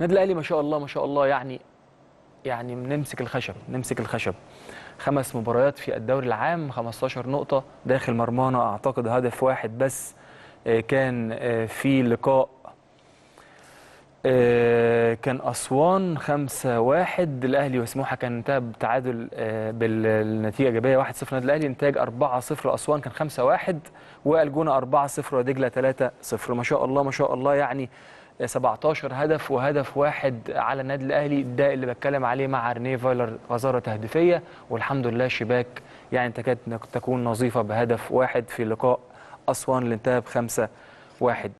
النادي الأهلي ما شاء الله ما شاء الله يعني يعني نمسك الخشب نمسك الخشب. خمس مباريات في الدوري العام 15 نقطة داخل مرمانا أعتقد هدف واحد بس آه، كان آه، في لقاء آه، كان أسوان خمسة واحد الأهلي وسموحة كان انتهى بتعادل آه، بالنتيجة إيجابية واحد صفر. النادي الأهلي إنتاج أربعة صفر. أسوان كان خمسة واحد والجونة أربعة صفر ودجلة ثلاثة صفر. ما شاء الله ما شاء الله يعني 17 هدف وهدف واحد على النادي الأهلي. ده اللي بتكلم عليه مع رينيه فايلر غزاره تهديفية. والحمد لله شباك يعني تكاد تكون نظيفة بهدف واحد في لقاء أسوان اللي انتهى بخمسة واحد.